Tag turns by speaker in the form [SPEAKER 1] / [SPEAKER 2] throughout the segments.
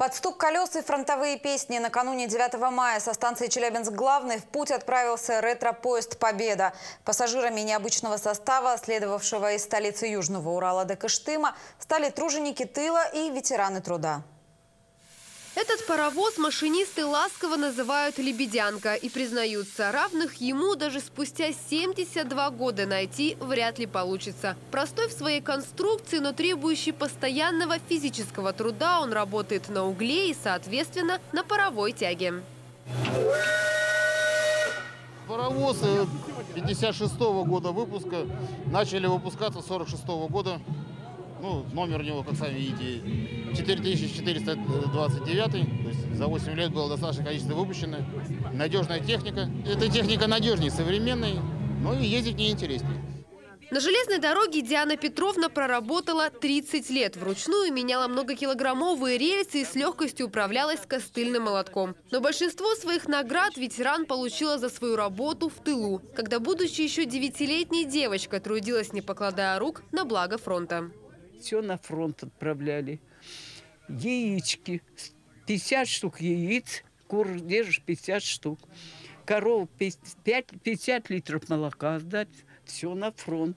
[SPEAKER 1] Под стук колес и фронтовые песни накануне 9 мая со станции Челябинск-Главный в путь отправился ретро-поезд «Победа». Пассажирами необычного состава, следовавшего из столицы Южного Урала до Кыштыма, стали труженики тыла и ветераны труда.
[SPEAKER 2] Этот паровоз машинисты ласково называют «лебедянка» и признаются, равных ему даже спустя 72 года найти вряд ли получится. Простой в своей конструкции, но требующий постоянного физического труда, он работает на угле и, соответственно, на паровой тяге.
[SPEAKER 3] Паровозы 56 -го года выпуска начали выпускаться 46 -го года ну, номер у него, как сами видите, 4429. То есть за 8 лет было достаточное количество выпущено. Надежная техника. Эта техника надежнее современной, но и ездить не интереснее.
[SPEAKER 2] На железной дороге Диана Петровна проработала 30 лет. Вручную меняла многокилограммовые рельсы и с легкостью управлялась костыльным молотком. Но большинство своих наград ветеран получила за свою работу в тылу, когда, будучи еще девятилетней девочкой, трудилась, не покладая рук, на благо фронта
[SPEAKER 4] все на фронт отправляли. Яички, 50 штук яиц, кур держишь 50 штук. Коров 50, 50 литров молока сдать, все на фронт.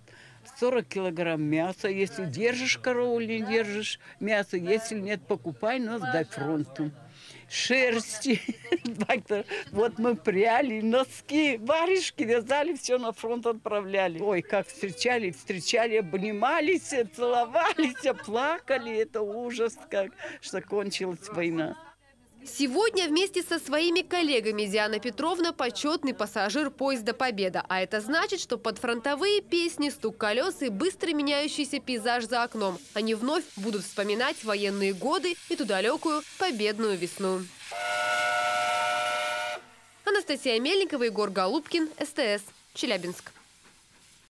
[SPEAKER 4] 40 килограмм мяса, если держишь корову или не держишь мясо, если нет, покупай, но сдай фронту шерсти. Вот мы пряли, носки, варежки вязали, все на фронт отправляли. Ой, как встречали, встречали, обнимались, целовались, плакали. Это ужас, как, что кончилась война.
[SPEAKER 2] Сегодня вместе со своими коллегами Диана Петровна почетный пассажир поезда «Победа». А это значит, что под фронтовые песни, стук колес и быстро меняющийся пейзаж за окном они вновь будут вспоминать военные годы и ту далекую победную весну. Анастасия Мельникова, Егор Голубкин, СТС, Челябинск.